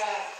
track.